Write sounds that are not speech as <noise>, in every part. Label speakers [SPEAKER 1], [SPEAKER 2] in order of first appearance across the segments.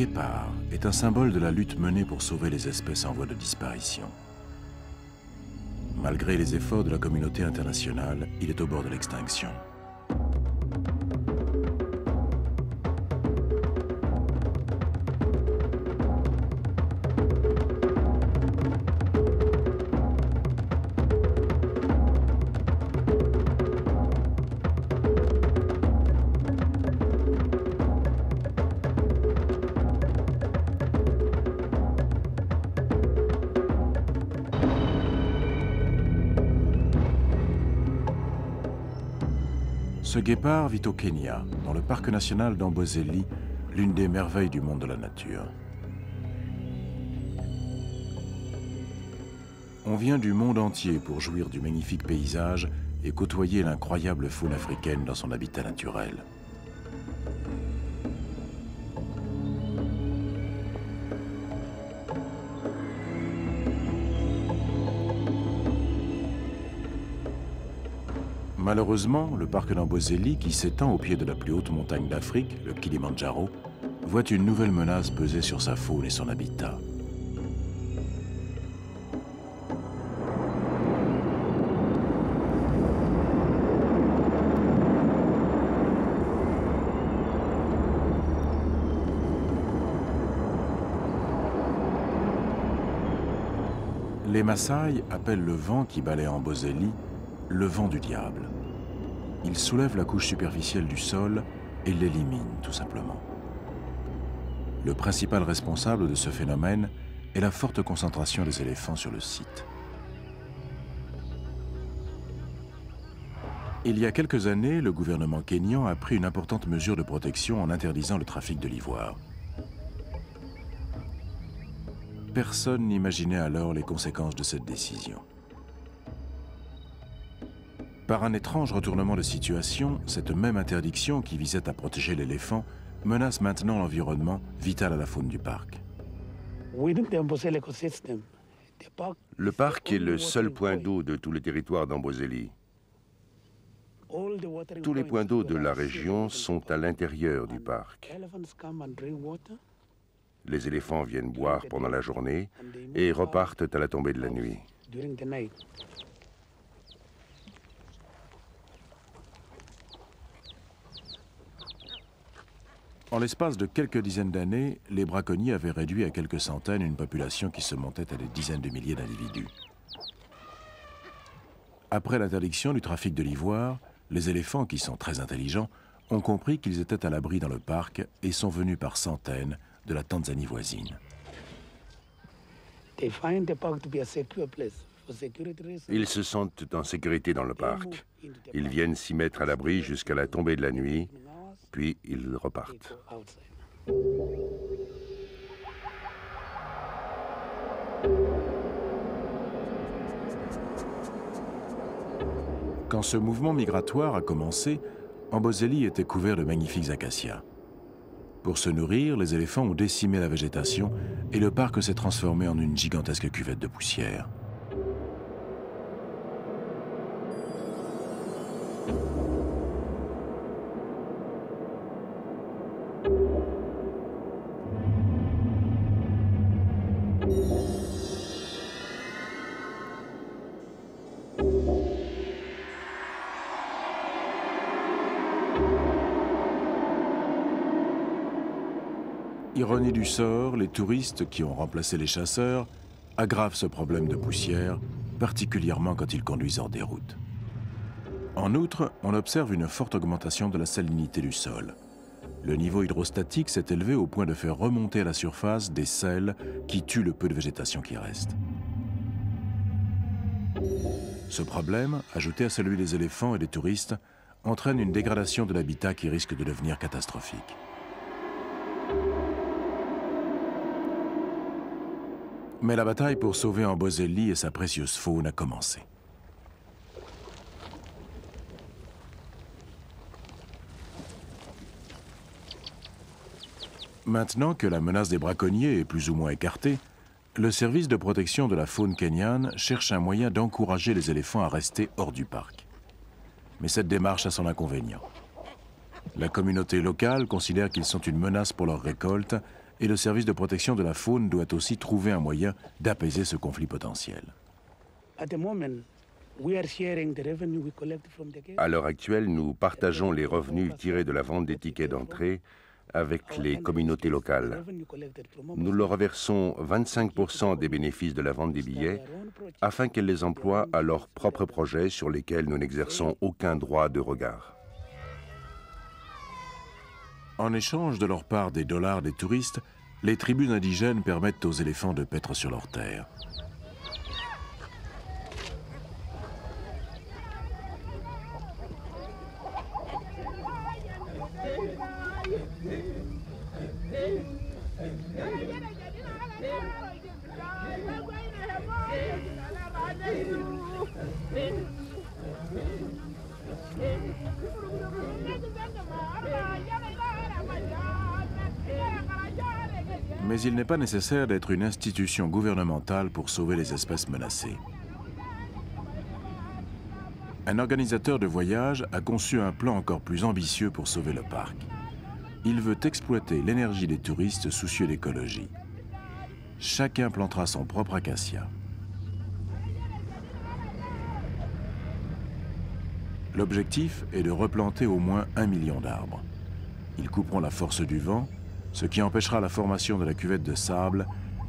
[SPEAKER 1] Guépard est un symbole de la lutte menée pour sauver les espèces en voie de disparition. Malgré les efforts de la communauté internationale, il est au bord de l'extinction. Ce guépard vit au Kenya, dans le parc national d'Amboseli, l'une des merveilles du monde de la nature. On vient du monde entier pour jouir du magnifique paysage et côtoyer l'incroyable faune africaine dans son habitat naturel. Malheureusement, le parc d'Amboseli, qui s'étend au pied de la plus haute montagne d'Afrique, le Kilimandjaro, voit une nouvelle menace peser sur sa faune et son habitat. Les Maasai appellent le vent qui balaie Amboseli le vent du diable. Il soulève la couche superficielle du sol et l'élimine tout simplement. Le principal responsable de ce phénomène est la forte concentration des éléphants sur le site. Il y a quelques années, le gouvernement kényan a pris une importante mesure de protection en interdisant le trafic de l'ivoire. Personne n'imaginait alors les conséquences de cette décision. Par un étrange retournement de situation, cette même interdiction qui visait à protéger l'éléphant menace maintenant l'environnement vital à la faune du parc.
[SPEAKER 2] Le parc est le seul point d'eau de tout le territoire d'Amboseli. Tous les points d'eau de la région sont à l'intérieur du parc. Les éléphants viennent boire pendant la journée et repartent à la tombée de la nuit.
[SPEAKER 1] En l'espace de quelques dizaines d'années, les braconniers avaient réduit à quelques centaines une population qui se montait à des dizaines de milliers d'individus. Après l'interdiction du trafic de l'ivoire, les éléphants, qui sont très intelligents, ont compris qu'ils étaient à l'abri dans le parc et sont venus par centaines de la Tanzanie voisine.
[SPEAKER 2] Ils se sentent en sécurité dans le parc. Ils viennent s'y mettre à l'abri jusqu'à la tombée de la nuit puis ils repartent.
[SPEAKER 1] Quand ce mouvement migratoire a commencé, Amboseli était couvert de magnifiques acacias. Pour se nourrir, les éléphants ont décimé la végétation et le parc s'est transformé en une gigantesque cuvette de poussière. Ironie du sort, les touristes qui ont remplacé les chasseurs aggravent ce problème de poussière, particulièrement quand ils conduisent hors des routes. En outre, on observe une forte augmentation de la salinité du sol. Le niveau hydrostatique s'est élevé au point de faire remonter à la surface des sels qui tuent le peu de végétation qui reste. Ce problème, ajouté à celui des éléphants et des touristes, entraîne une dégradation de l'habitat qui risque de devenir catastrophique. Mais la bataille pour sauver Amboseli et sa précieuse faune a commencé. Maintenant que la menace des braconniers est plus ou moins écartée, le service de protection de la faune kenyane cherche un moyen d'encourager les éléphants à rester hors du parc. Mais cette démarche a son inconvénient. La communauté locale considère qu'ils sont une menace pour leur récolte et le service de protection de la faune doit aussi trouver un moyen d'apaiser ce conflit potentiel.
[SPEAKER 2] À l'heure actuelle, nous partageons les revenus tirés de la vente des tickets d'entrée avec les communautés locales. Nous leur reversons 25% des bénéfices de la vente des billets afin qu'elles les emploient à leurs propres projets sur lesquels nous n'exerçons aucun droit de regard.
[SPEAKER 1] En échange de leur part des dollars des touristes, les tribus indigènes permettent aux éléphants de paître sur leurs terres. Mais il n'est pas nécessaire d'être une institution gouvernementale pour sauver les espèces menacées. Un organisateur de voyage a conçu un plan encore plus ambitieux pour sauver le parc. Il veut exploiter l'énergie des touristes soucieux d'écologie. Chacun plantera son propre acacia. L'objectif est de replanter au moins un million d'arbres. Ils couperont la force du vent ce qui empêchera la formation de la cuvette de sable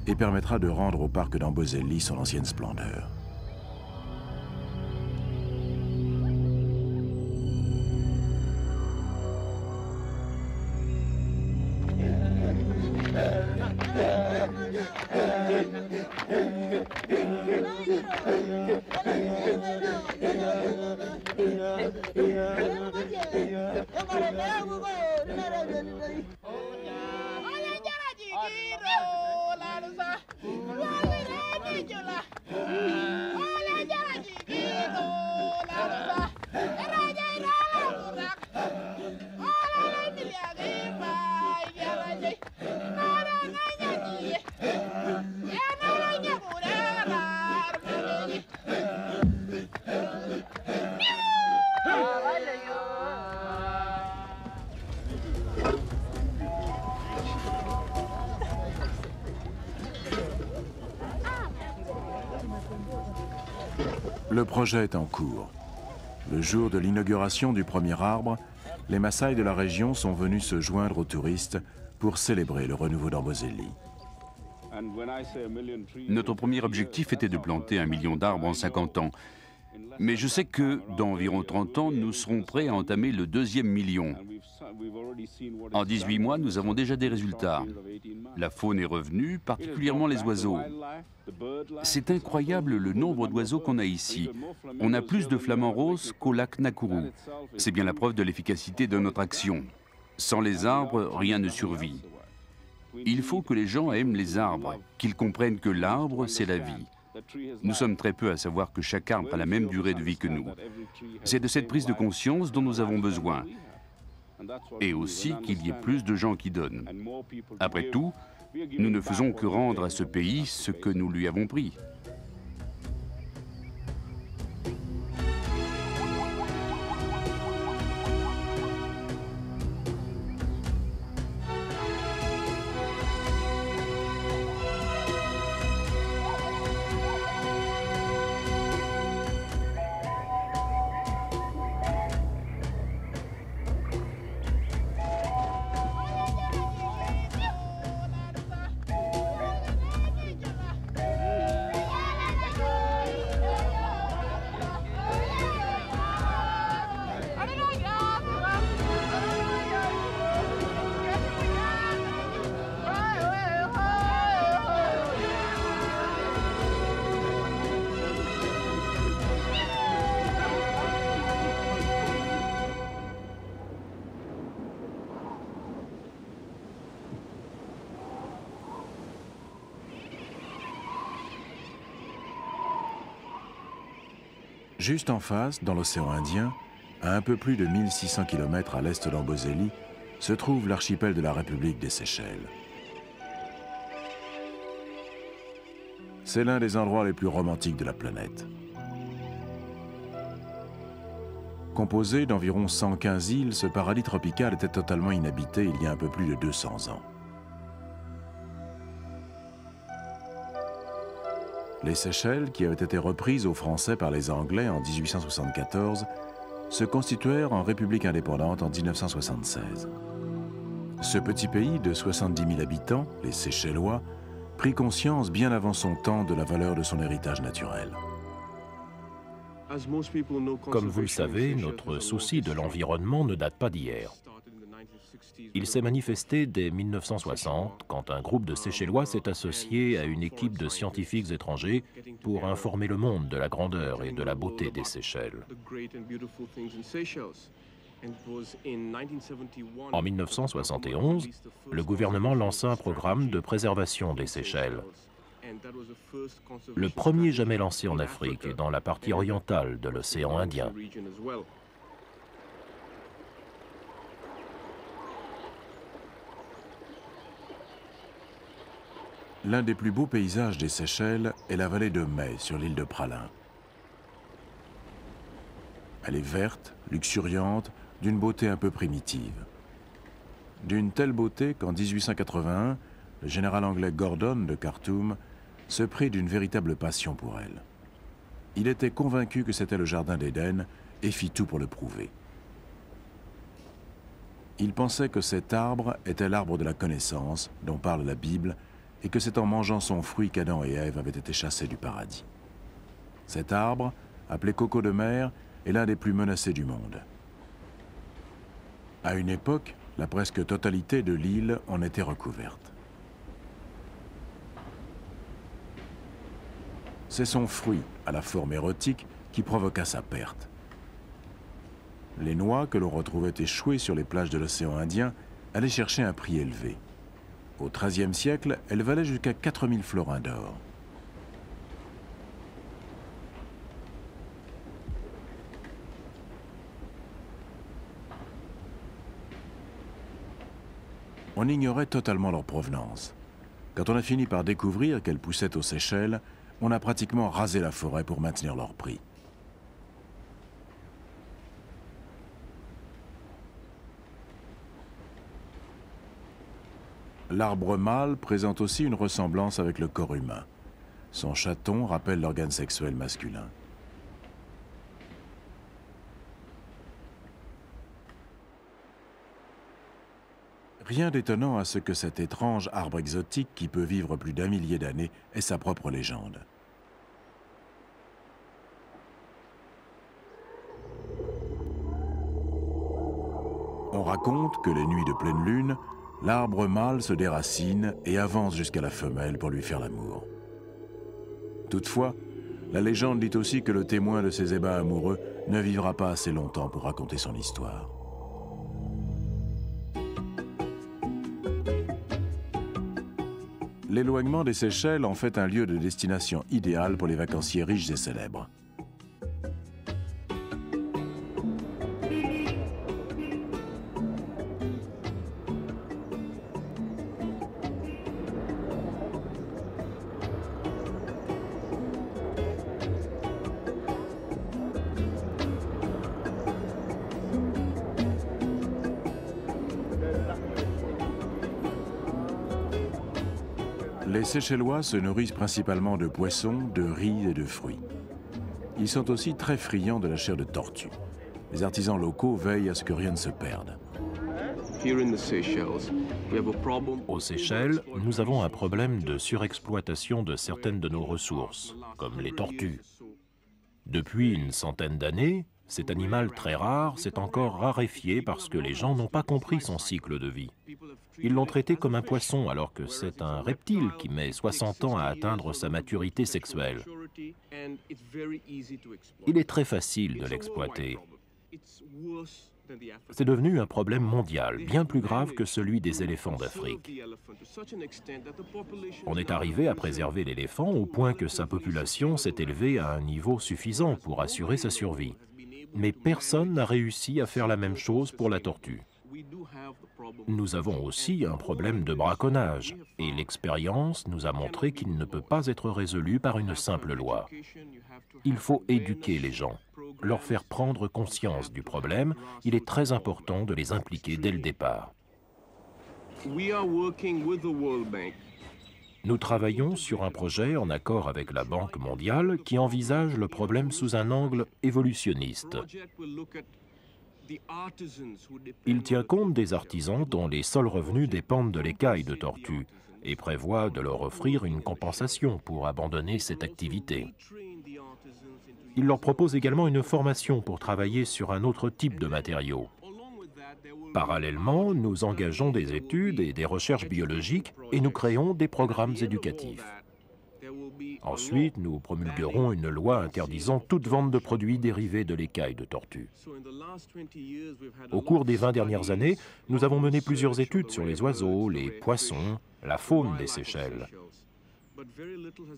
[SPEAKER 1] et permettra de rendre au parc d'Ambozelli son ancienne splendeur. Le projet est en cours. Le jour de l'inauguration du premier arbre, les Maasai de la région sont venus se joindre aux touristes pour célébrer le renouveau d'Ambozelli.
[SPEAKER 3] Notre premier objectif était de planter un million d'arbres en 50 ans. Mais je sais que dans environ 30 ans, nous serons prêts à entamer le deuxième million. En 18 mois, nous avons déjà des résultats. La faune est revenue, particulièrement les oiseaux. C'est incroyable le nombre d'oiseaux qu'on a ici. On a plus de flamants roses qu'au lac Nakuru. C'est bien la preuve de l'efficacité de notre action. Sans les arbres, rien ne survit. Il faut que les gens aiment les arbres, qu'ils comprennent que l'arbre, c'est la vie. Nous sommes très peu à savoir que chaque arbre a la même durée de vie que nous. C'est de cette prise de conscience dont nous avons besoin. Et aussi qu'il y ait plus de gens qui donnent. Après tout, nous ne faisons que rendre à ce pays ce que nous lui avons pris.
[SPEAKER 1] Juste en face, dans l'océan Indien, à un peu plus de 1600 km à l'est d'Amboseli, se trouve l'archipel de la République des Seychelles. C'est l'un des endroits les plus romantiques de la planète. Composé d'environ 115 îles, ce paradis tropical était totalement inhabité il y a un peu plus de 200 ans. Les Seychelles, qui avaient été reprises aux Français par les Anglais en 1874, se constituèrent en république indépendante en 1976. Ce petit pays de 70 000 habitants, les Seychellois, prit conscience bien avant son temps de la valeur de son héritage naturel.
[SPEAKER 4] Comme vous le savez, notre souci de l'environnement ne date pas d'hier. Il s'est manifesté dès 1960, quand un groupe de Seychellois s'est associé à une équipe de scientifiques étrangers pour informer le monde de la grandeur et de la beauté des Seychelles. En 1971, le gouvernement lança un programme de préservation des Seychelles. Le premier jamais lancé en Afrique et dans la partie orientale de l'océan Indien.
[SPEAKER 1] L'un des plus beaux paysages des Seychelles est la vallée de Mai sur l'île de Pralin. Elle est verte, luxuriante, d'une beauté un peu primitive. D'une telle beauté qu'en 1881, le général anglais Gordon de Khartoum se prit d'une véritable passion pour elle. Il était convaincu que c'était le jardin d'Éden et fit tout pour le prouver. Il pensait que cet arbre était l'arbre de la connaissance dont parle la Bible et que c'est en mangeant son fruit qu'Adam et Ève avaient été chassés du paradis. Cet arbre, appelé coco de mer, est l'un des plus menacés du monde. À une époque, la presque totalité de l'île en était recouverte. C'est son fruit, à la forme érotique, qui provoqua sa perte. Les noix que l'on retrouvait échouées sur les plages de l'océan Indien allaient chercher un prix élevé. Au XIIIe siècle, elle valait jusqu'à 4000 florins d'or. On ignorait totalement leur provenance. Quand on a fini par découvrir qu'elles poussaient aux Seychelles, on a pratiquement rasé la forêt pour maintenir leur prix. L'arbre mâle présente aussi une ressemblance avec le corps humain. Son chaton rappelle l'organe sexuel masculin. Rien d'étonnant à ce que cet étrange arbre exotique qui peut vivre plus d'un millier d'années ait sa propre légende. On raconte que les nuits de pleine lune, l'arbre mâle se déracine et avance jusqu'à la femelle pour lui faire l'amour. Toutefois, la légende dit aussi que le témoin de ces ébats amoureux ne vivra pas assez longtemps pour raconter son histoire. L'éloignement des Seychelles en fait un lieu de destination idéal pour les vacanciers riches et célèbres. Seychellois se nourrissent principalement de poissons, de riz et de fruits. Ils sont aussi très friands de la chair de tortue. Les artisans locaux veillent à ce que rien ne se perde.
[SPEAKER 4] Aux Seychelles, nous avons un problème de surexploitation de certaines de nos ressources, comme les tortues. Depuis une centaine d'années, cet animal très rare s'est encore raréfié parce que les gens n'ont pas compris son cycle de vie. Ils l'ont traité comme un poisson alors que c'est un reptile qui met 60 ans à atteindre sa maturité sexuelle. Il est très facile de l'exploiter. C'est devenu un problème mondial, bien plus grave que celui des éléphants d'Afrique. On est arrivé à préserver l'éléphant au point que sa population s'est élevée à un niveau suffisant pour assurer sa survie mais personne n'a réussi à faire la même chose pour la tortue. Nous avons aussi un problème de braconnage, et l'expérience nous a montré qu'il ne peut pas être résolu par une simple loi. Il faut éduquer les gens, leur faire prendre conscience du problème. Il est très important de les impliquer dès le départ. Nous travaillons sur un projet en accord avec la Banque mondiale qui envisage le problème sous un angle évolutionniste. Il tient compte des artisans dont les seuls revenus dépendent de l'écaille de tortue et prévoit de leur offrir une compensation pour abandonner cette activité. Il leur propose également une formation pour travailler sur un autre type de matériaux. Parallèlement, nous engageons des études et des recherches biologiques et nous créons des programmes éducatifs. Ensuite, nous promulguerons une loi interdisant toute vente de produits dérivés de l'écaille de tortue. Au cours des 20 dernières années, nous avons mené plusieurs études sur les oiseaux, les poissons, la faune des Seychelles.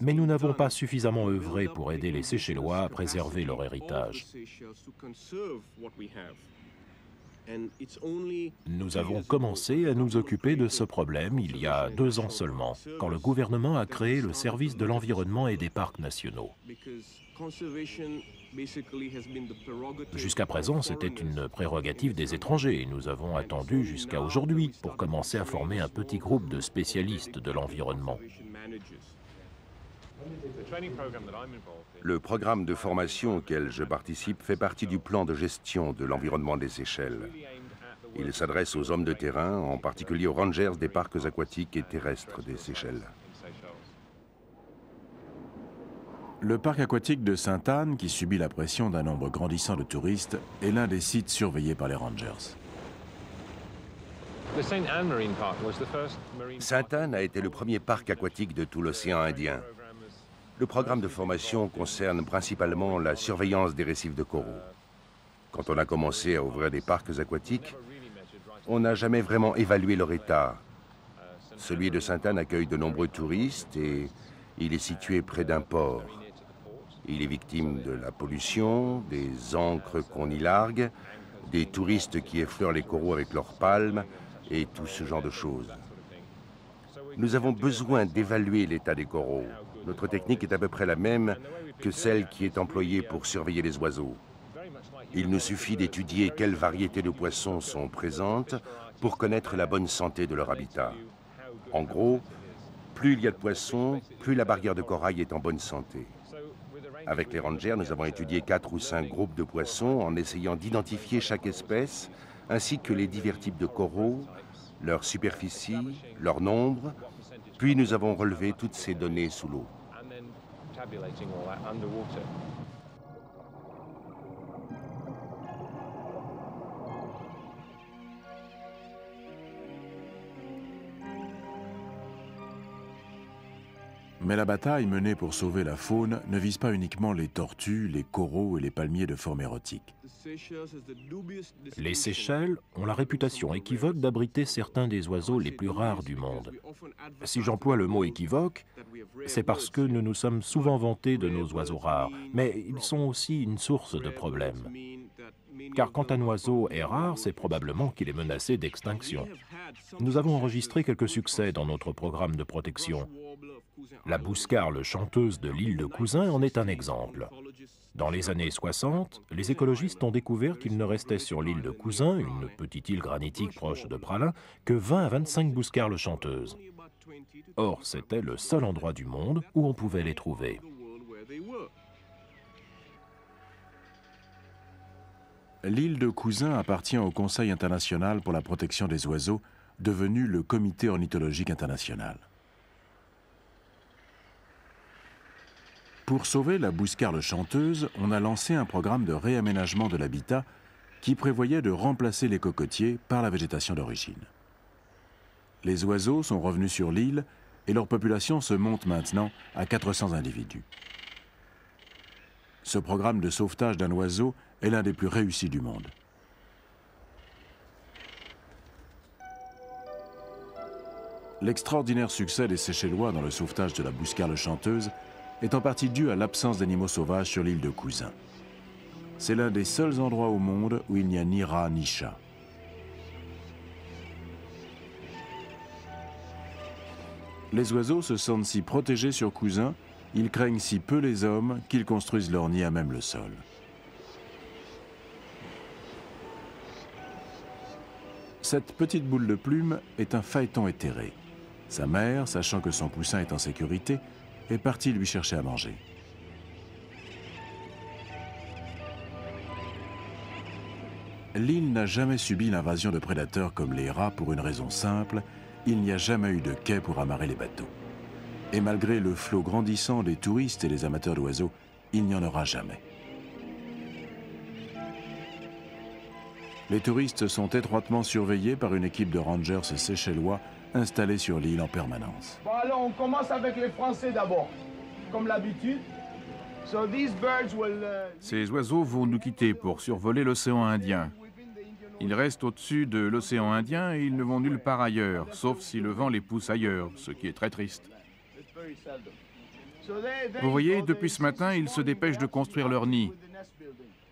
[SPEAKER 4] Mais nous n'avons pas suffisamment œuvré pour aider les Seychellois à préserver leur héritage. Nous avons commencé à nous occuper de ce problème il y a deux ans seulement, quand le gouvernement a créé le service de l'environnement et des parcs nationaux. Jusqu'à présent, c'était une prérogative des étrangers et nous avons attendu jusqu'à aujourd'hui pour commencer à former un petit groupe de spécialistes de l'environnement.
[SPEAKER 2] Le programme de formation auquel je participe fait partie du plan de gestion de l'environnement des Seychelles. Il s'adresse aux hommes de terrain, en particulier aux rangers des parcs aquatiques et terrestres des Seychelles.
[SPEAKER 1] Le parc aquatique de Sainte-Anne, qui subit la pression d'un nombre grandissant de touristes, est l'un des sites surveillés par les rangers.
[SPEAKER 2] Sainte-Anne a été le premier parc aquatique de tout l'océan Indien. Le programme de formation concerne principalement la surveillance des récifs de coraux. Quand on a commencé à ouvrir des parcs aquatiques, on n'a jamais vraiment évalué leur état. Celui de Sainte-Anne accueille de nombreux touristes et il est situé près d'un port. Il est victime de la pollution, des encres qu'on y largue, des touristes qui effleurent les coraux avec leurs palmes et tout ce genre de choses. Nous avons besoin d'évaluer l'état des coraux. Notre technique est à peu près la même que celle qui est employée pour surveiller les oiseaux. Il nous suffit d'étudier quelles variétés de poissons sont présentes pour connaître la bonne santé de leur habitat. En gros, plus il y a de poissons, plus la barrière de corail est en bonne santé. Avec les rangers, nous avons étudié quatre ou cinq groupes de poissons en essayant d'identifier chaque espèce, ainsi que les divers types de coraux, leur superficie, leur nombre, puis nous avons relevé toutes ces données sous l'eau.
[SPEAKER 1] Mais la bataille menée pour sauver la faune ne vise pas uniquement les tortues, les coraux et les palmiers de forme érotique.
[SPEAKER 4] Les Seychelles ont la réputation équivoque d'abriter certains des oiseaux les plus rares du monde. Si j'emploie le mot équivoque, c'est parce que nous nous sommes souvent vantés de nos oiseaux rares, mais ils sont aussi une source de problèmes. Car quand un oiseau est rare, c'est probablement qu'il est menacé d'extinction. Nous avons enregistré quelques succès dans notre programme de protection. La bouscarle chanteuse de l'île de Cousin en est un exemple. Dans les années 60, les écologistes ont découvert qu'il ne restait sur l'île de Cousin, une petite île granitique proche de Pralin, que 20 à 25 bouscarles chanteuses. Or, c'était le seul endroit du monde où on pouvait les trouver.
[SPEAKER 1] L'île de Cousin appartient au Conseil international pour la protection des oiseaux, devenu le Comité ornithologique international. Pour sauver la bouscarle chanteuse, on a lancé un programme de réaménagement de l'habitat qui prévoyait de remplacer les cocotiers par la végétation d'origine. Les oiseaux sont revenus sur l'île et leur population se monte maintenant à 400 individus. Ce programme de sauvetage d'un oiseau est l'un des plus réussis du monde. L'extraordinaire succès des Seychellois dans le sauvetage de la bouscarle chanteuse est en partie dû à l'absence d'animaux sauvages sur l'île de Cousin. C'est l'un des seuls endroits au monde où il n'y a ni rats ni chats. Les oiseaux se sentent si protégés sur Cousin, ils craignent si peu les hommes qu'ils construisent leur nid à même le sol. Cette petite boule de plume est un phaéton éthéré. Sa mère, sachant que son poussin est en sécurité, est partie lui chercher à manger. L'île n'a jamais subi l'invasion de prédateurs comme les rats pour une raison simple, il n'y a jamais eu de quai pour amarrer les bateaux. Et malgré le flot grandissant des touristes et des amateurs d'oiseaux, il n'y en aura jamais. Les touristes sont étroitement surveillés par une équipe de rangers séchellois installés sur l'île en permanence.
[SPEAKER 5] Bon alors on commence avec les Français d'abord, comme l'habitude. So these birds will, uh,
[SPEAKER 6] Ces oiseaux vont nous quitter pour survoler l'océan Indien. Ils restent au-dessus de l'océan Indien et ils ne vont nulle part ailleurs, sauf si le vent les pousse ailleurs, ce qui est très triste. Vous voyez, depuis ce matin, ils se dépêchent de construire leur nid.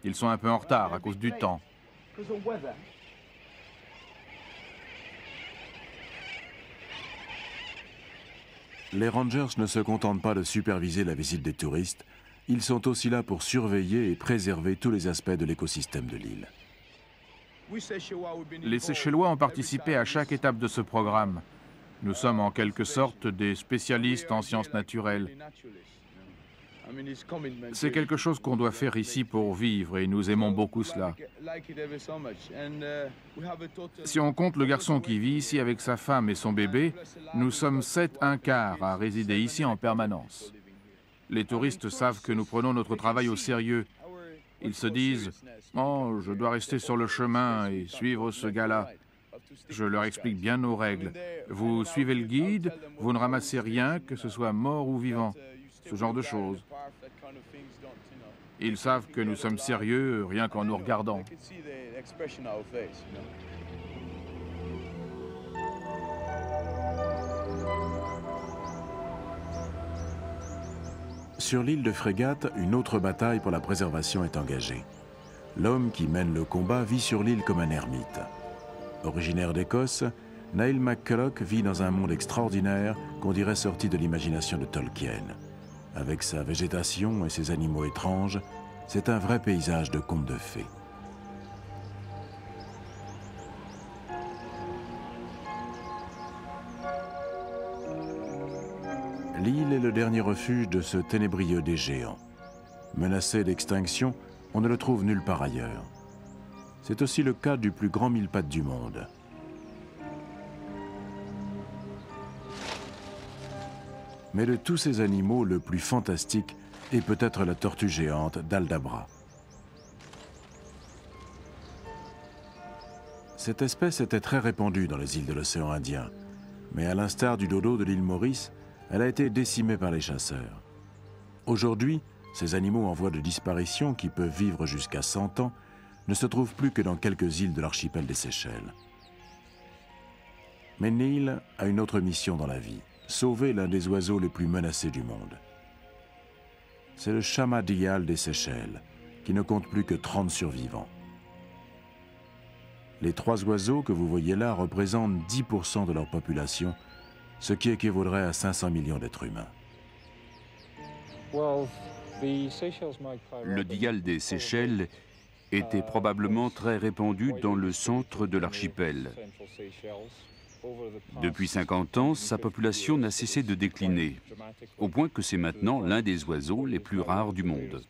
[SPEAKER 6] Ils sont un peu en retard à cause du temps.
[SPEAKER 1] Les rangers ne se contentent pas de superviser la visite des touristes, ils sont aussi là pour surveiller et préserver tous les aspects de l'écosystème de l'île.
[SPEAKER 6] Les Seychellois ont participé à chaque étape de ce programme. Nous sommes en quelque sorte des spécialistes en sciences naturelles. C'est quelque chose qu'on doit faire ici pour vivre et nous aimons beaucoup cela. Si on compte le garçon qui vit ici avec sa femme et son bébé, nous sommes sept un quart à résider ici en permanence. Les touristes savent que nous prenons notre travail au sérieux. Ils se disent « Oh, je dois rester sur le chemin et suivre ce gars-là ». Je leur explique bien nos règles. Vous suivez le guide, vous ne ramassez rien, que ce soit mort ou vivant. Ce genre de choses. Ils savent que nous sommes sérieux rien qu'en nous regardant.
[SPEAKER 1] Sur l'île de Frégate, une autre bataille pour la préservation est engagée. L'homme qui mène le combat vit sur l'île comme un ermite. Originaire d'Écosse, Niall McCulloch vit dans un monde extraordinaire qu'on dirait sorti de l'imagination de Tolkien. Avec sa végétation et ses animaux étranges, c'est un vrai paysage de conte de fées. L'île est le dernier refuge de ce ténébrieux des géants. Menacé d'extinction, on ne le trouve nulle part ailleurs. C'est aussi le cas du plus grand mille-pattes du monde. Mais de tous ces animaux, le plus fantastique est peut-être la tortue géante d'Aldabra. Cette espèce était très répandue dans les îles de l'océan Indien, mais à l'instar du dodo de l'île Maurice, elle a été décimée par les chasseurs. Aujourd'hui, ces animaux en voie de disparition, qui peuvent vivre jusqu'à 100 ans, ne se trouvent plus que dans quelques îles de l'archipel des Seychelles. Mais Neil a une autre mission dans la vie, sauver l'un des oiseaux les plus menacés du monde. C'est le chama dial des Seychelles, qui ne compte plus que 30 survivants. Les trois oiseaux que vous voyez là représentent 10% de leur population, ce qui équivaudrait à 500 millions d'êtres humains.
[SPEAKER 3] Le dial des Seychelles était probablement très répandu dans le centre de l'archipel. Depuis 50 ans, sa population n'a cessé de décliner, au point que c'est maintenant l'un des oiseaux les plus rares du monde.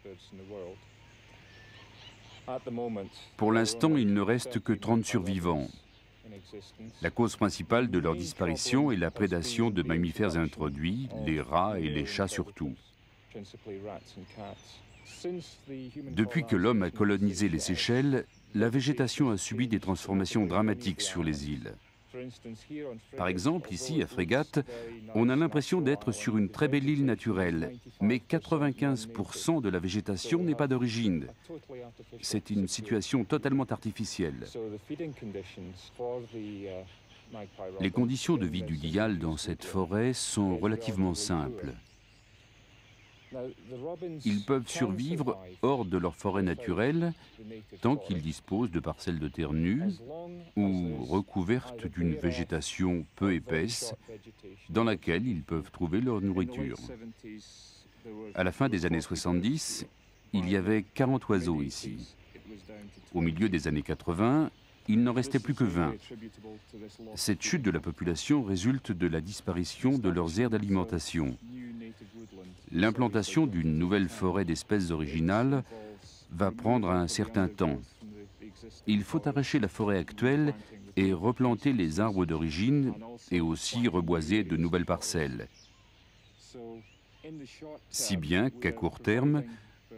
[SPEAKER 3] Pour l'instant, il ne reste que 30 survivants. La cause principale de leur disparition est la prédation de mammifères introduits, les rats et les chats surtout. Depuis que l'homme a colonisé les Seychelles, la végétation a subi des transformations dramatiques sur les îles. Par exemple, ici, à Frégate, on a l'impression d'être sur une très belle île naturelle, mais 95% de la végétation n'est pas d'origine. C'est une situation totalement artificielle. Les conditions de vie du dial dans cette forêt sont relativement simples. Ils peuvent survivre hors de leur forêt naturelle tant qu'ils disposent de parcelles de terre nues ou recouvertes d'une végétation peu épaisse dans laquelle ils peuvent trouver leur nourriture. À la fin des années 70, il y avait 40 oiseaux ici. Au milieu des années 80, il n'en restait plus que 20. Cette chute de la population résulte de la disparition de leurs aires d'alimentation. L'implantation d'une nouvelle forêt d'espèces originales va prendre un certain temps. Il faut arracher la forêt actuelle et replanter les arbres d'origine et aussi reboiser de nouvelles parcelles. Si bien qu'à court terme,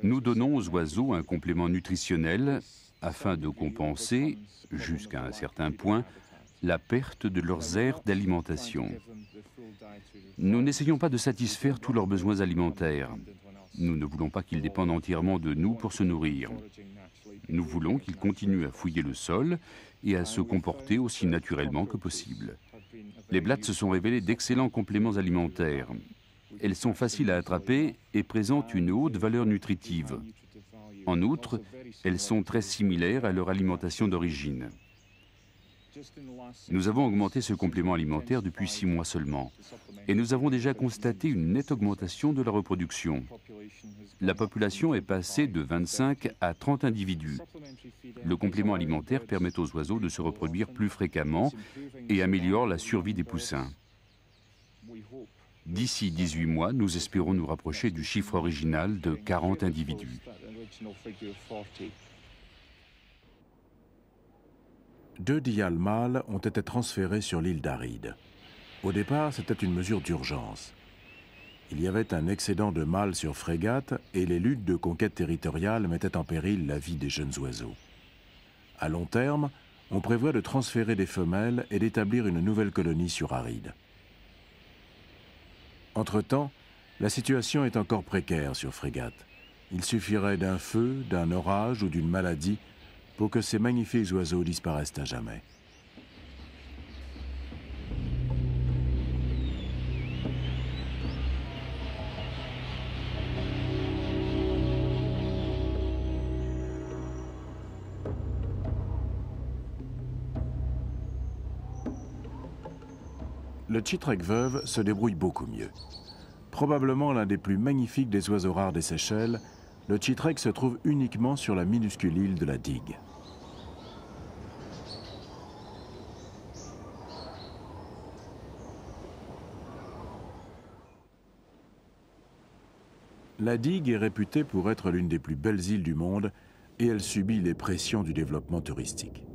[SPEAKER 3] nous donnons aux oiseaux un complément nutritionnel afin de compenser, jusqu'à un certain point, la perte de leurs aires d'alimentation. Nous n'essayons pas de satisfaire tous leurs besoins alimentaires. Nous ne voulons pas qu'ils dépendent entièrement de nous pour se nourrir. Nous voulons qu'ils continuent à fouiller le sol et à se comporter aussi naturellement que possible. Les blattes se sont révélées d'excellents compléments alimentaires. Elles sont faciles à attraper et présentent une haute valeur nutritive. En outre, elles sont très similaires à leur alimentation d'origine. Nous avons augmenté ce complément alimentaire depuis six mois seulement, et nous avons déjà constaté une nette augmentation de la reproduction. La population est passée de 25 à 30 individus. Le complément alimentaire permet aux oiseaux de se reproduire plus fréquemment et améliore la survie des poussins. D'ici 18 mois, nous espérons nous rapprocher du chiffre original de 40 individus.
[SPEAKER 1] Deux dials mâles ont été transférés sur l'île d'Aride. Au départ, c'était une mesure d'urgence. Il y avait un excédent de mâles sur frégate et les luttes de conquête territoriale mettaient en péril la vie des jeunes oiseaux. À long terme, on prévoit de transférer des femelles et d'établir une nouvelle colonie sur Aride. Entre-temps, la situation est encore précaire sur frégate. Il suffirait d'un feu, d'un orage ou d'une maladie pour que ces magnifiques oiseaux disparaissent à jamais. Le chitrek veuve se débrouille beaucoup mieux. Probablement l'un des plus magnifiques des oiseaux rares des Seychelles, le chitrek se trouve uniquement sur la minuscule île de la Digue. La digue est réputée pour être l'une des plus belles îles du monde et elle subit les pressions du développement touristique.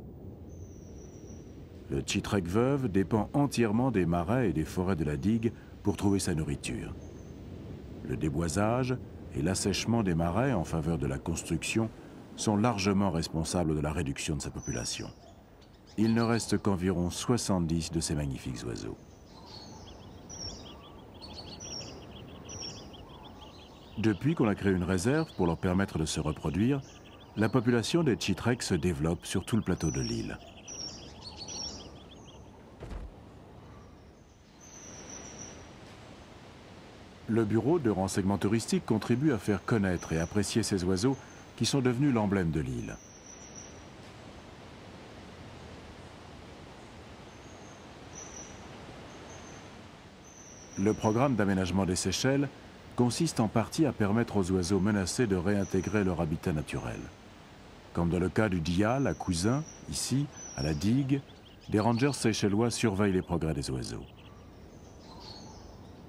[SPEAKER 1] Le chitrek veuve dépend entièrement des marais et des forêts de la digue pour trouver sa nourriture. Le déboisage et l'assèchement des marais en faveur de la construction sont largement responsables de la réduction de sa population. Il ne reste qu'environ 70 de ces magnifiques oiseaux. Depuis qu'on a créé une réserve pour leur permettre de se reproduire, la population des chitreks se développe sur tout le plateau de l'île. Le bureau de renseignement touristique contribue à faire connaître et apprécier ces oiseaux qui sont devenus l'emblème de l'île. Le programme d'aménagement des Seychelles consiste en partie à permettre aux oiseaux menacés de réintégrer leur habitat naturel. Comme dans le cas du dial à Cousin, ici, à la digue, des rangers seychellois surveillent les progrès des oiseaux.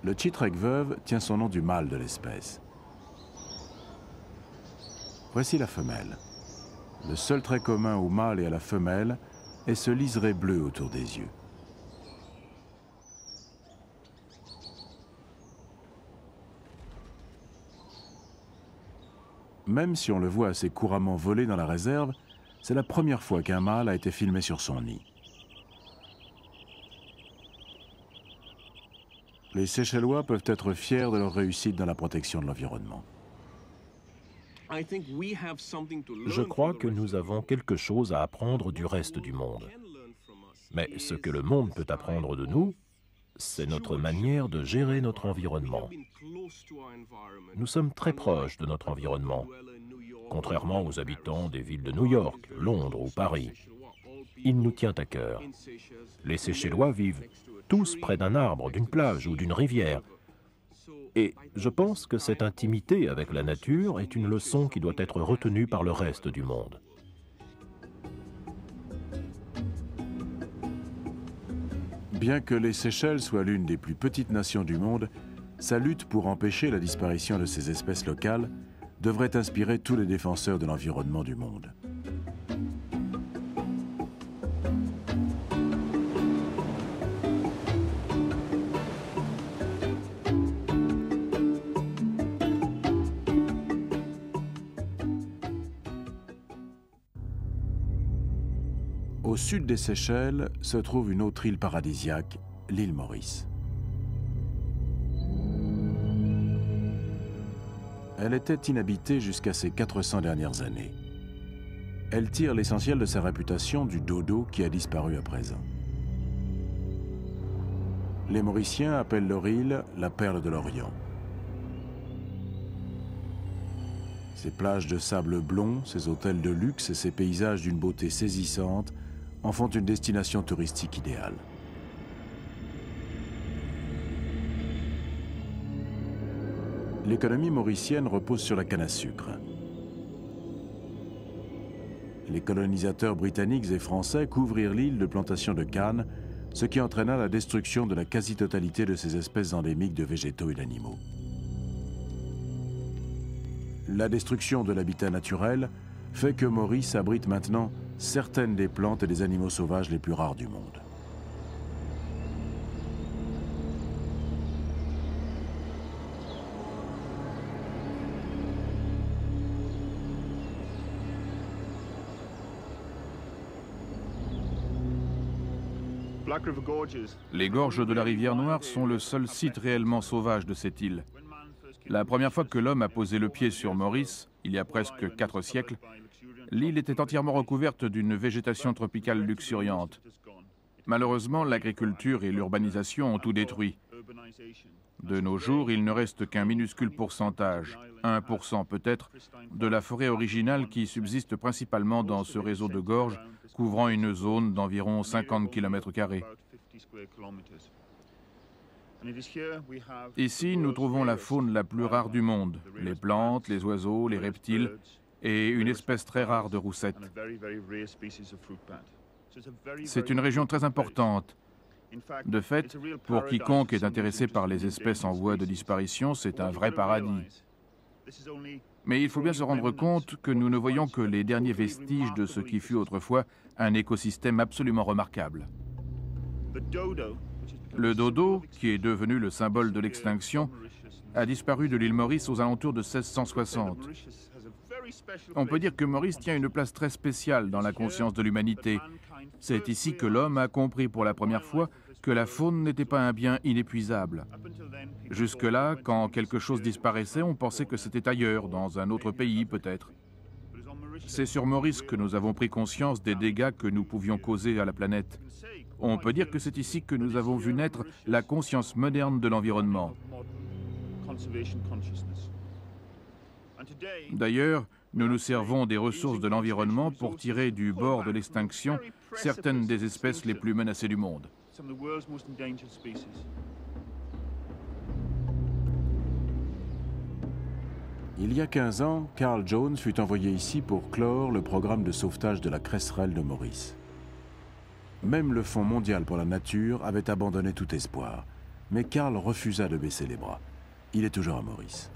[SPEAKER 1] Le chitrek veuve tient son nom du mâle de l'espèce. Voici la femelle. Le seul trait commun au mâle et à la femelle est ce liseré bleu autour des yeux. Même si on le voit assez couramment voler dans la réserve, c'est la première fois qu'un mâle a été filmé sur son nid. Les Seychellois peuvent être fiers de leur réussite dans la protection de l'environnement.
[SPEAKER 4] Je crois que nous avons quelque chose à apprendre du reste du monde. Mais ce que le monde peut apprendre de nous, c'est notre manière de gérer notre environnement. Nous sommes très proches de notre environnement, contrairement aux habitants des villes de New York, Londres ou Paris. Il nous tient à cœur. Les Seychellois vivent tous près d'un arbre, d'une plage ou d'une rivière. Et je pense que cette intimité avec la nature est une leçon qui doit être retenue par le reste du monde.
[SPEAKER 1] Bien que les Seychelles soient l'une des plus petites nations du monde, sa lutte pour empêcher la disparition de ces espèces locales devrait inspirer tous les défenseurs de l'environnement du monde. Sud des Seychelles se trouve une autre île paradisiaque, l'île Maurice. Elle était inhabitée jusqu'à ces 400 dernières années. Elle tire l'essentiel de sa réputation du dodo qui a disparu à présent. Les Mauriciens appellent leur île la perle de l'Orient. Ses plages de sable blond, ses hôtels de luxe et ses paysages d'une beauté saisissante en font une destination touristique idéale. L'économie mauricienne repose sur la canne à sucre. Les colonisateurs britanniques et français couvrirent l'île de plantations de canne, ce qui entraîna la destruction de la quasi-totalité de ces espèces endémiques de végétaux et d'animaux. La destruction de l'habitat naturel fait que Maurice abrite maintenant certaines des plantes et des animaux sauvages les plus rares du monde.
[SPEAKER 6] Les gorges de la rivière Noire sont le seul site réellement sauvage de cette île. La première fois que l'homme a posé le pied sur Maurice, il y a presque quatre siècles, l'île était entièrement recouverte d'une végétation tropicale luxuriante. Malheureusement, l'agriculture et l'urbanisation ont tout détruit. De nos jours, il ne reste qu'un minuscule pourcentage, 1% peut-être, de la forêt originale qui subsiste principalement dans ce réseau de gorges couvrant une zone d'environ 50 km. Ici, nous trouvons la faune la plus rare du monde, les plantes, les oiseaux, les reptiles et une espèce très rare de roussette. C'est une région très importante. De fait, pour quiconque est intéressé par les espèces en voie de disparition, c'est un vrai paradis. Mais il faut bien se rendre compte que nous ne voyons que les derniers vestiges de ce qui fut autrefois un écosystème absolument remarquable. Le dodo, qui est devenu le symbole de l'extinction, a disparu de l'île Maurice aux alentours de 1660. On peut dire que Maurice tient une place très spéciale dans la conscience de l'humanité. C'est ici que l'homme a compris pour la première fois que la faune n'était pas un bien inépuisable. Jusque-là, quand quelque chose disparaissait, on pensait que c'était ailleurs, dans un autre pays peut-être. C'est sur Maurice que nous avons pris conscience des dégâts que nous pouvions causer à la planète. On peut dire que c'est ici que nous avons vu naître la conscience moderne de l'environnement. D'ailleurs, nous nous servons des ressources de l'environnement pour tirer du bord de l'extinction certaines des espèces les plus menacées du monde.
[SPEAKER 1] Il y a 15 ans, Carl Jones fut envoyé ici pour clore le programme de sauvetage de la cresserelle de Maurice. Même le Fonds mondial pour la nature avait abandonné tout espoir, mais Carl refusa de baisser les bras. Il est toujours à Maurice.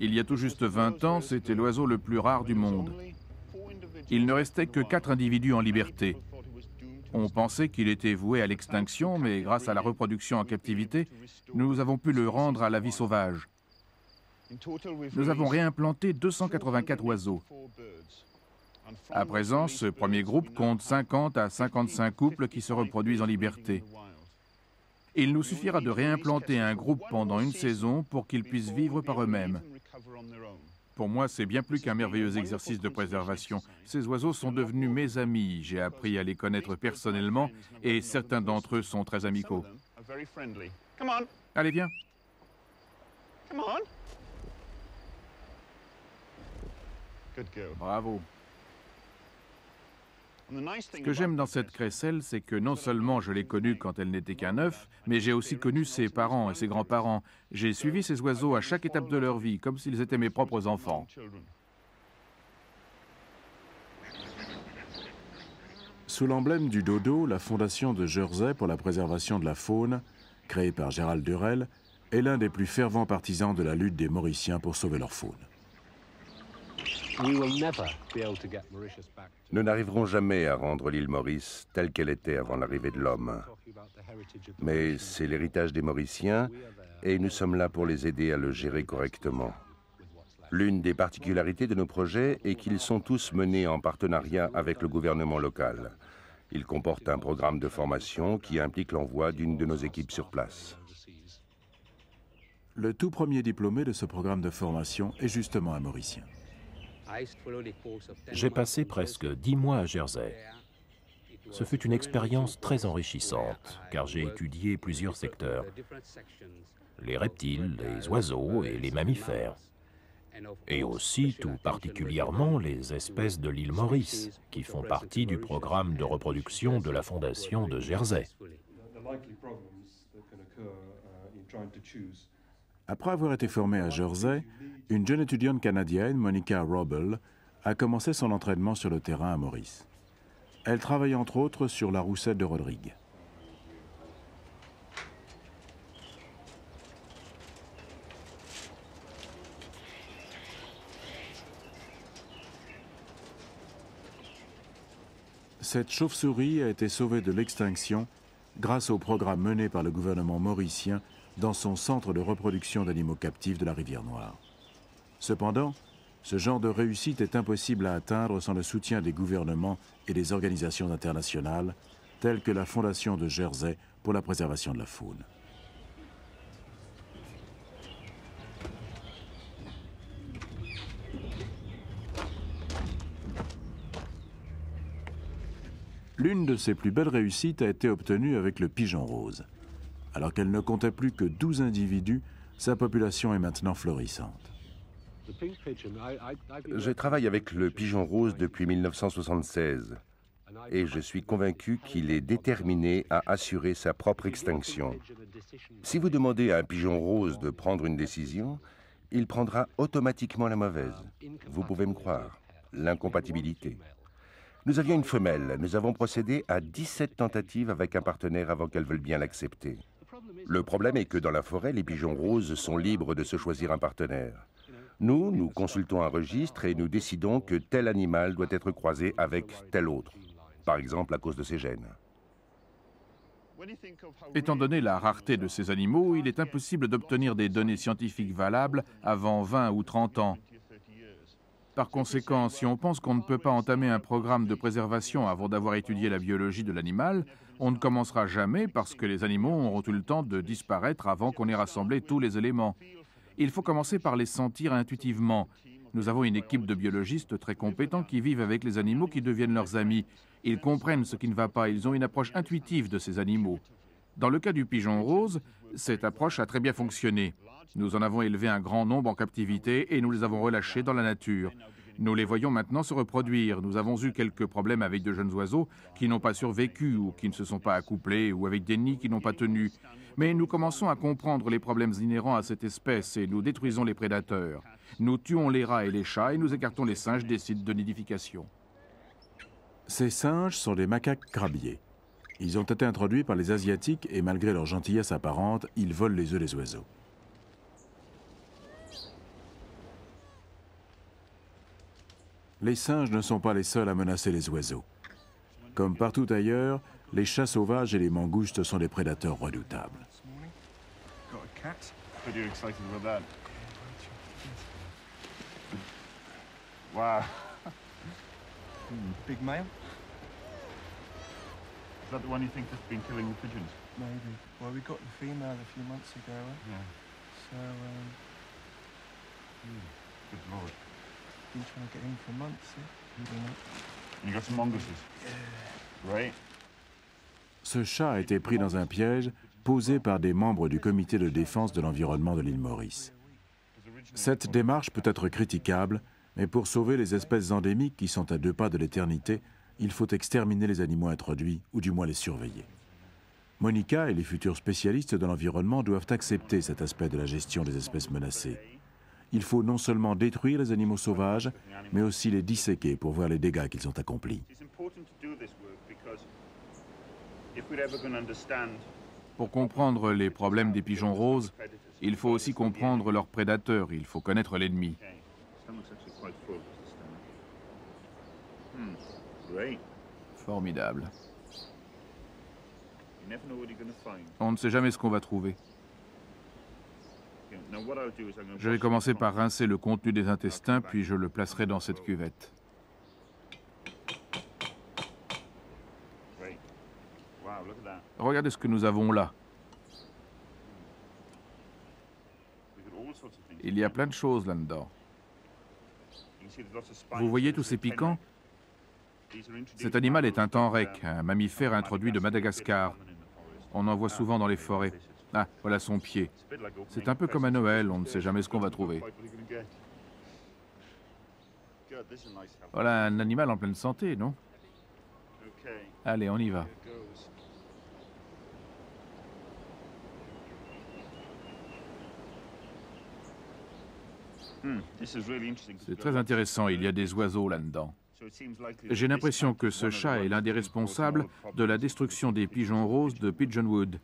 [SPEAKER 6] Il y a tout juste 20 ans, c'était l'oiseau le plus rare du monde. Il ne restait que quatre individus en liberté. On pensait qu'il était voué à l'extinction, mais grâce à la reproduction en captivité, nous avons pu le rendre à la vie sauvage. Nous avons réimplanté 284 oiseaux. À présent, ce premier groupe compte 50 à 55 couples qui se reproduisent en liberté. Il nous suffira de réimplanter un groupe pendant une saison pour qu'ils puissent vivre par eux-mêmes. Pour moi, c'est bien plus qu'un merveilleux exercice de préservation. Ces oiseaux sont devenus mes amis. J'ai appris à les connaître personnellement et certains d'entre eux sont très amicaux. Allez, viens. Bravo. Ce que j'aime dans cette crécelle, c'est que non seulement je l'ai connue quand elle n'était qu'un œuf, mais j'ai aussi connu ses parents et ses grands-parents. J'ai suivi ces oiseaux à chaque étape de leur vie, comme s'ils étaient mes propres enfants.
[SPEAKER 1] Sous l'emblème du dodo, la Fondation de Jersey pour la préservation de la faune, créée par Gérald Durel, est l'un des plus fervents partisans de la lutte des Mauriciens pour sauver leur faune.
[SPEAKER 2] Nous n'arriverons jamais à rendre l'île Maurice telle qu'elle était avant l'arrivée de l'homme. Mais c'est l'héritage des Mauriciens et nous sommes là pour les aider à le gérer correctement. L'une des particularités de nos projets est qu'ils sont tous menés en partenariat avec le gouvernement local. Ils comportent un programme de formation qui implique l'envoi d'une de nos équipes sur place.
[SPEAKER 1] Le tout premier diplômé de ce programme de formation est justement un Mauricien.
[SPEAKER 4] J'ai passé presque dix mois à Jersey. Ce fut une expérience très enrichissante, car j'ai étudié plusieurs secteurs. Les reptiles, les oiseaux et les mammifères et aussi tout particulièrement les espèces de l'île Maurice, qui font partie du programme de reproduction de la Fondation de Jersey.
[SPEAKER 1] Après avoir été formée à Jersey, une jeune étudiante canadienne, Monica Robel, a commencé son entraînement sur le terrain à Maurice. Elle travaille entre autres sur la roussette de Rodrigue. Cette chauve-souris a été sauvée de l'extinction grâce au programme mené par le gouvernement mauricien dans son centre de reproduction d'animaux captifs de la rivière Noire. Cependant, ce genre de réussite est impossible à atteindre sans le soutien des gouvernements et des organisations internationales, telles que la Fondation de Jersey pour la préservation de la faune. L'une de ses plus belles réussites a été obtenue avec le pigeon rose. Alors qu'elle ne comptait plus que 12 individus, sa population est maintenant florissante.
[SPEAKER 2] Je travaille avec le pigeon rose depuis 1976 et je suis convaincu qu'il est déterminé à assurer sa propre extinction. Si vous demandez à un pigeon rose de prendre une décision, il prendra automatiquement la mauvaise. Vous pouvez me croire. L'incompatibilité. Nous avions une femelle. Nous avons procédé à 17 tentatives avec un partenaire avant qu'elle veuille bien l'accepter. Le problème est que dans la forêt, les pigeons roses sont libres de se choisir un partenaire. Nous, nous consultons un registre et nous décidons que tel animal doit être croisé avec tel autre, par exemple à cause de ses gènes.
[SPEAKER 6] Étant donné la rareté de ces animaux, il est impossible d'obtenir des données scientifiques valables avant 20 ou 30 ans. Par conséquent, si on pense qu'on ne peut pas entamer un programme de préservation avant d'avoir étudié la biologie de l'animal, on ne commencera jamais parce que les animaux auront eu le temps de disparaître avant qu'on ait rassemblé tous les éléments. Il faut commencer par les sentir intuitivement. Nous avons une équipe de biologistes très compétents qui vivent avec les animaux qui deviennent leurs amis. Ils comprennent ce qui ne va pas, ils ont une approche intuitive de ces animaux. Dans le cas du pigeon rose, cette approche a très bien fonctionné. Nous en avons élevé un grand nombre en captivité et nous les avons relâchés dans la nature. Nous les voyons maintenant se reproduire. Nous avons eu quelques problèmes avec de jeunes oiseaux qui n'ont pas survécu ou qui ne se sont pas accouplés ou avec des nids qui n'ont pas tenu. Mais nous commençons à comprendre les problèmes inhérents à cette espèce et nous détruisons les prédateurs. Nous tuons les rats et les chats et nous écartons les singes des sites de nidification.
[SPEAKER 1] Ces singes sont des macaques crabiers. Ils ont été introduits par les Asiatiques et malgré leur gentillesse apparente, ils volent les œufs des oiseaux. Les singes ne sont pas les seuls à menacer les oiseaux. Comme partout ailleurs, les chats sauvages et les mangoustes sont des prédateurs redoutables.
[SPEAKER 7] Wow. Big male? Is that the one you think has been killing the pigeons?
[SPEAKER 8] Maybe. Well, we got the female a few months ago. Eh?
[SPEAKER 7] Yeah.
[SPEAKER 8] So, um,
[SPEAKER 7] Good lord.
[SPEAKER 8] Been trying to get in for months. Eh? You know.
[SPEAKER 7] And you got some mongooses? Right.
[SPEAKER 1] Ce chat a été pris dans un piège posé par des membres du comité de défense de l'environnement de l'île Maurice. Cette démarche peut être critiquable, mais pour sauver les espèces endémiques qui sont à deux pas de l'éternité, il faut exterminer les animaux introduits ou du moins les surveiller. Monica et les futurs spécialistes de l'environnement doivent accepter cet aspect de la gestion des espèces menacées. Il faut non seulement détruire les animaux sauvages, mais aussi les disséquer pour voir les dégâts qu'ils ont accomplis.
[SPEAKER 6] Pour comprendre les problèmes des pigeons roses, il faut aussi comprendre leurs prédateurs, il faut connaître l'ennemi. Formidable. On ne sait jamais ce qu'on va trouver. Je vais commencer par rincer le contenu des intestins, puis je le placerai dans cette cuvette. Regardez ce que nous avons là. Il y a plein de choses là-dedans. Vous voyez tous ces piquants? Cet animal est un tenrec, un mammifère introduit de Madagascar. On en voit souvent dans les forêts. Ah, voilà son pied. C'est un peu comme à Noël, on ne sait jamais ce qu'on va trouver. Voilà un animal en pleine santé, non? Allez, on y va. C'est très intéressant, il y a des oiseaux là-dedans. J'ai l'impression que ce chat est l'un des responsables de la destruction des pigeons roses de Pigeonwood.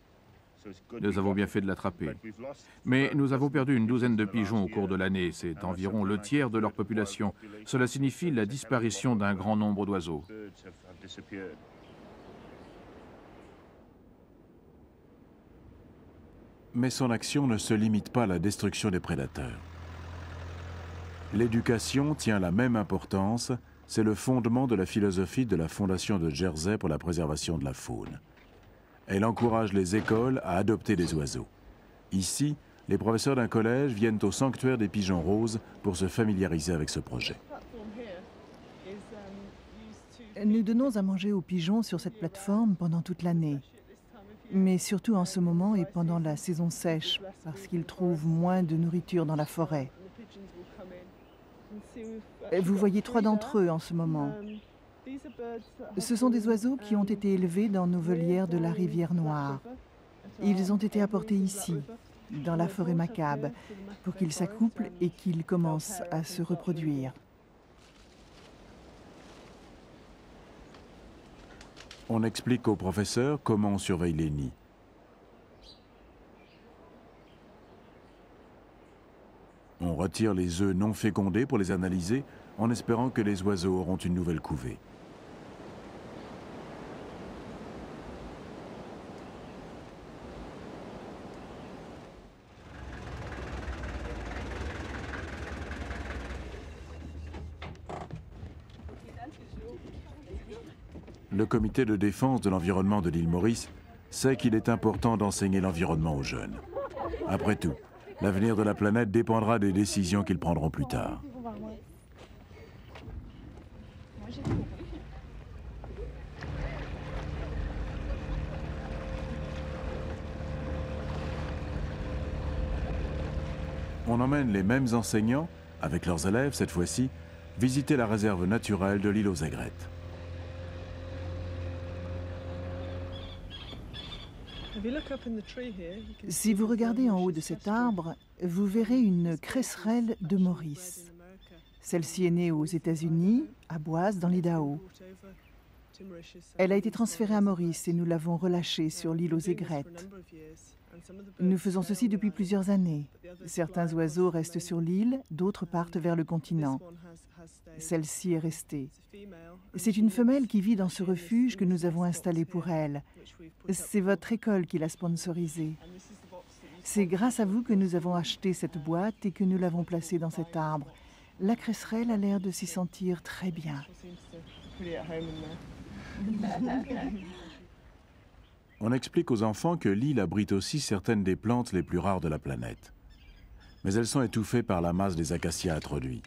[SPEAKER 6] Nous avons bien fait de l'attraper. Mais nous avons perdu une douzaine de pigeons au cours de l'année. C'est environ le tiers de leur population. Cela signifie la disparition d'un grand nombre d'oiseaux.
[SPEAKER 1] Mais son action ne se limite pas à la destruction des prédateurs. L'éducation tient la même importance, c'est le fondement de la philosophie de la Fondation de Jersey pour la préservation de la faune. Elle encourage les écoles à adopter des oiseaux. Ici, les professeurs d'un collège viennent au sanctuaire des pigeons roses pour se familiariser avec ce projet.
[SPEAKER 9] Nous donnons à manger aux pigeons sur cette plateforme pendant toute l'année, mais surtout en ce moment et pendant la saison sèche, parce qu'ils trouvent moins de nourriture dans la forêt. Vous voyez trois d'entre eux en ce moment. Ce sont des oiseaux qui ont été élevés dans nos volières de la rivière Noire. Ils ont été apportés ici, dans la forêt macabre, pour qu'ils s'accouplent et qu'ils commencent à se reproduire.
[SPEAKER 1] On explique aux professeurs comment on surveille les nids. On retire les œufs non fécondés pour les analyser en espérant que les oiseaux auront une nouvelle couvée. Le comité de défense de l'environnement de l'île Maurice sait qu'il est important d'enseigner l'environnement aux jeunes. Après tout, l'avenir de la planète dépendra des décisions qu'ils prendront plus tard. On emmène les mêmes enseignants, avec leurs élèves cette fois-ci, visiter la réserve naturelle de l'île aux aigrettes.
[SPEAKER 9] Si vous regardez en haut de cet arbre, vous verrez une cresserelle de Maurice. Celle-ci est née aux États-Unis, à Boise, dans l'Idaho. Elle a été transférée à Maurice et nous l'avons relâchée sur l'île aux aigrettes. Nous faisons ceci depuis plusieurs années. Certains oiseaux restent sur l'île, d'autres partent vers le continent. Celle-ci est restée. C'est une femelle qui vit dans ce refuge que nous avons installé pour elle. C'est votre école qui l'a sponsorisée. C'est grâce à vous que nous avons acheté cette boîte et que nous l'avons placée dans cet arbre. La cresserelle a l'air de s'y sentir très bien. <laughs>
[SPEAKER 1] On explique aux enfants que l'île abrite aussi certaines des plantes les plus rares de la planète. Mais elles sont étouffées par la masse des acacias introduits.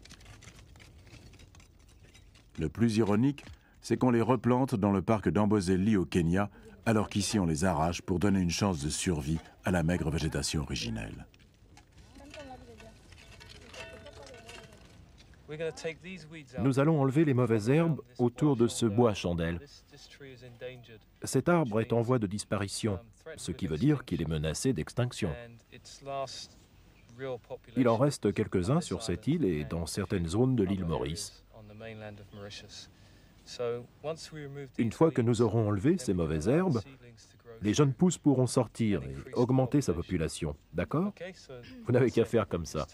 [SPEAKER 1] Le plus ironique, c'est qu'on les replante dans le parc d'Amboseli au Kenya, alors qu'ici on les arrache pour donner une chance de survie à la maigre végétation originelle.
[SPEAKER 4] Nous allons enlever les mauvaises herbes autour de ce bois à chandelle. Cet arbre est en voie de disparition, ce qui veut dire qu'il est menacé d'extinction. Il en reste quelques-uns sur cette île et dans certaines zones de l'île Maurice. Une fois que nous aurons enlevé ces mauvaises herbes, les jeunes pousses pourront sortir et augmenter sa population. D'accord? Vous n'avez qu'à faire comme ça.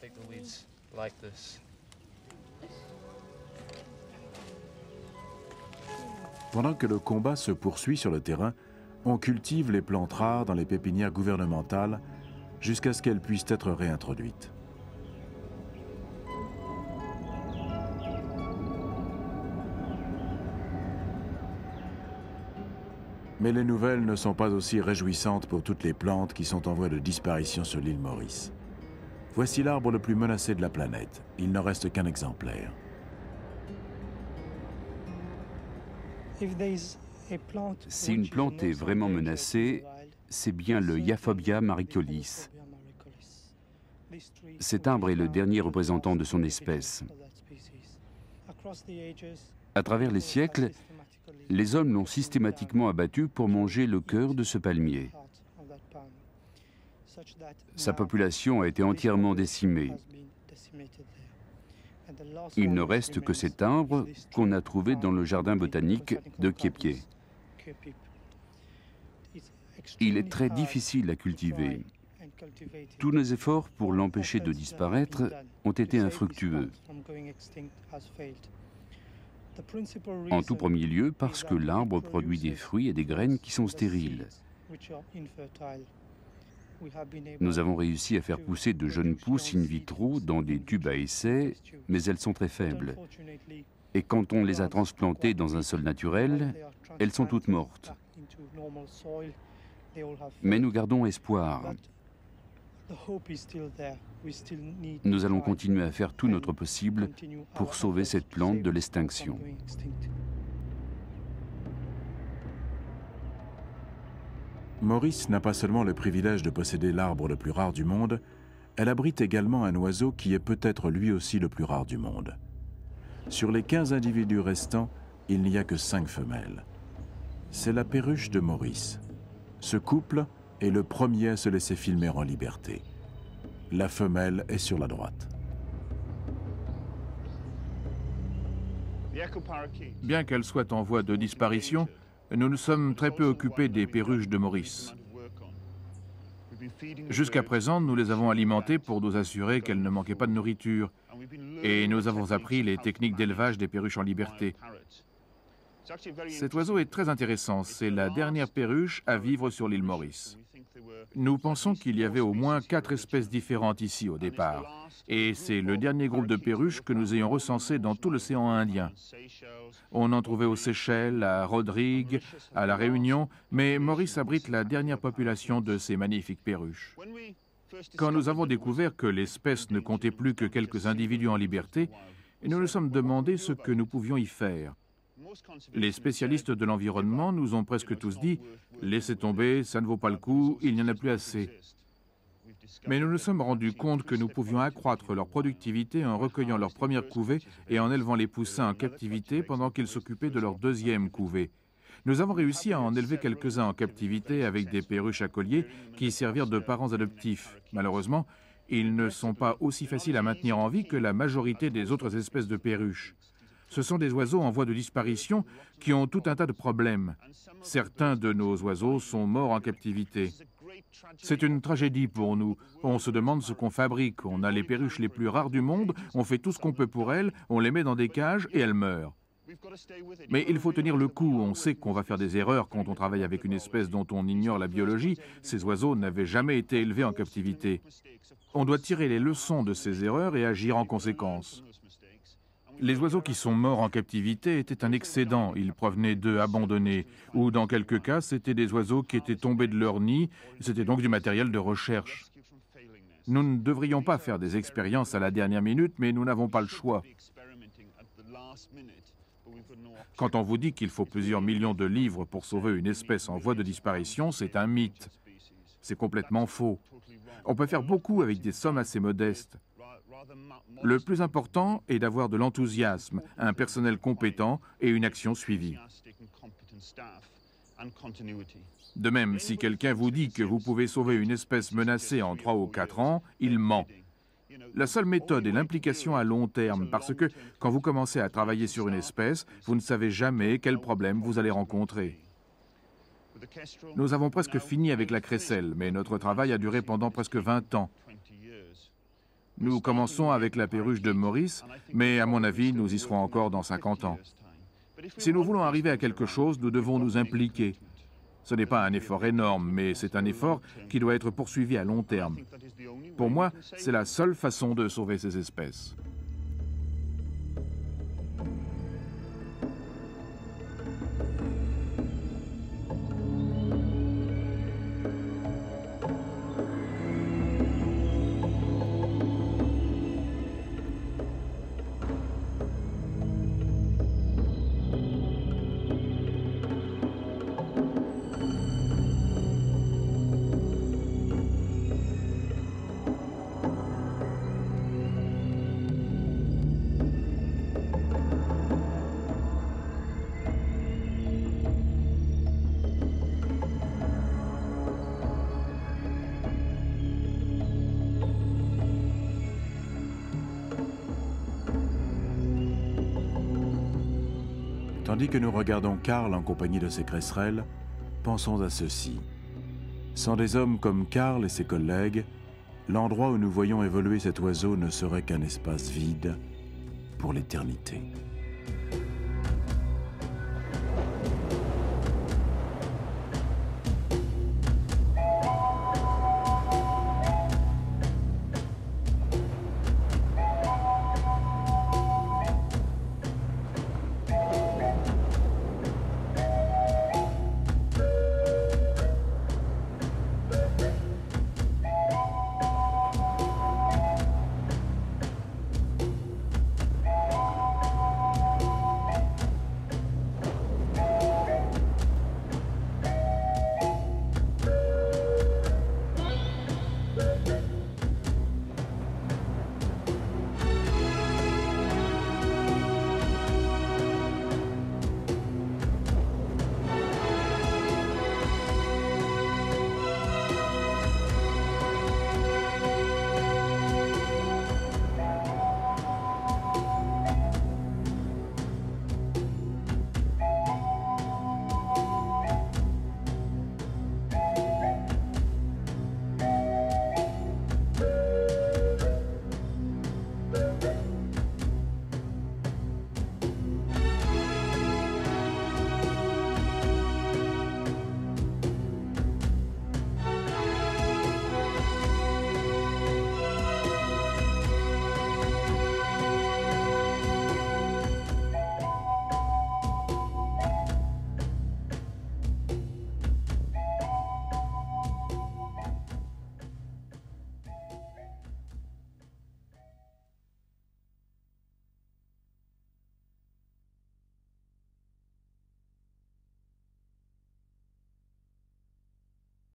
[SPEAKER 1] Pendant que le combat se poursuit sur le terrain, on cultive les plantes rares dans les pépinières gouvernementales jusqu'à ce qu'elles puissent être réintroduites. Mais les nouvelles ne sont pas aussi réjouissantes pour toutes les plantes qui sont en voie de disparition sur l'île Maurice. Voici l'arbre le plus menacé de la planète. Il n'en reste qu'un exemplaire.
[SPEAKER 3] Si une plante est vraiment menacée, c'est bien le Yaphobia maricolis. Cet arbre est le dernier représentant de son espèce. À travers les siècles, les hommes l'ont systématiquement abattu pour manger le cœur de ce palmier. Sa population a été entièrement décimée. Il ne reste que cet arbre qu'on a trouvé dans le jardin botanique de Kiepier. Il est très difficile à cultiver. Tous nos efforts pour l'empêcher de disparaître ont été infructueux. En tout premier lieu parce que l'arbre produit des fruits et des graines qui sont stériles. Nous avons réussi à faire pousser de jeunes pousses in vitro dans des tubes à essai, mais elles sont très faibles. Et quand on les a transplantées dans un sol naturel, elles sont toutes mortes. Mais nous gardons espoir. Nous allons continuer à faire tout notre possible pour sauver cette plante de l'extinction.
[SPEAKER 1] Maurice n'a pas seulement le privilège de posséder l'arbre le plus rare du monde, elle abrite également un oiseau qui est peut-être lui aussi le plus rare du monde. Sur les 15 individus restants, il n'y a que 5 femelles. C'est la perruche de Maurice. Ce couple est le premier à se laisser filmer en liberté. La femelle est sur la droite.
[SPEAKER 6] Bien qu'elle soit en voie de disparition, nous nous sommes très peu occupés des perruches de Maurice. Jusqu'à présent, nous les avons alimentées pour nous assurer qu'elles ne manquaient pas de nourriture. Et nous avons appris les techniques d'élevage des perruches en liberté. Cet oiseau est très intéressant. C'est la dernière perruche à vivre sur l'île Maurice. Nous pensons qu'il y avait au moins quatre espèces différentes ici au départ. Et c'est le dernier groupe de perruches que nous ayons recensé dans tout l'océan Indien. On en trouvait aux Seychelles, à Rodrigue, à La Réunion, mais Maurice abrite la dernière population de ces magnifiques perruches. Quand nous avons découvert que l'espèce ne comptait plus que quelques individus en liberté, nous nous sommes demandé ce que nous pouvions y faire. Les spécialistes de l'environnement nous ont presque tous dit Laissez tomber, ça ne vaut pas le coup, il n'y en a plus assez. Mais nous nous sommes rendus compte que nous pouvions accroître leur productivité en recueillant leur première couvée et en élevant les poussins en captivité pendant qu'ils s'occupaient de leur deuxième couvée. Nous avons réussi à en élever quelques-uns en captivité avec des perruches à collier qui servirent de parents adoptifs. Malheureusement, ils ne sont pas aussi faciles à maintenir en vie que la majorité des autres espèces de perruches. Ce sont des oiseaux en voie de disparition qui ont tout un tas de problèmes. Certains de nos oiseaux sont morts en captivité. C'est une tragédie pour nous. On se demande ce qu'on fabrique. On a les perruches les plus rares du monde, on fait tout ce qu'on peut pour elles, on les met dans des cages et elles meurent. Mais il faut tenir le coup. On sait qu'on va faire des erreurs quand on travaille avec une espèce dont on ignore la biologie. Ces oiseaux n'avaient jamais été élevés en captivité. On doit tirer les leçons de ces erreurs et agir en conséquence. Les oiseaux qui sont morts en captivité étaient un excédent, ils provenaient d'œufs abandonnés, ou dans quelques cas, c'étaient des oiseaux qui étaient tombés de leur nid, c'était donc du matériel de recherche. Nous ne devrions pas faire des expériences à la dernière minute, mais nous n'avons pas le choix. Quand on vous dit qu'il faut plusieurs millions de livres pour sauver une espèce en voie de disparition, c'est un mythe. C'est complètement faux. On peut faire beaucoup avec des sommes assez modestes. Le plus important est d'avoir de l'enthousiasme, un personnel compétent et une action suivie. De même, si quelqu'un vous dit que vous pouvez sauver une espèce menacée en 3 ou 4 ans, il ment. La seule méthode est l'implication à long terme, parce que quand vous commencez à travailler sur une espèce, vous ne savez jamais quel problème vous allez rencontrer. Nous avons presque fini avec la crécelle, mais notre travail a duré pendant presque 20 ans. Nous commençons avec la perruche de Maurice, mais à mon avis, nous y serons encore dans 50 ans. Si nous voulons arriver à quelque chose, nous devons nous impliquer. Ce n'est pas un effort énorme, mais c'est un effort qui doit être poursuivi à long terme. Pour moi, c'est la seule façon de sauver ces espèces.
[SPEAKER 1] Tandis que nous regardons Karl en compagnie de ses cresserelles, pensons à ceci. Sans des hommes comme Karl et ses collègues, l'endroit où nous voyons évoluer cet oiseau ne serait qu'un espace vide pour l'éternité.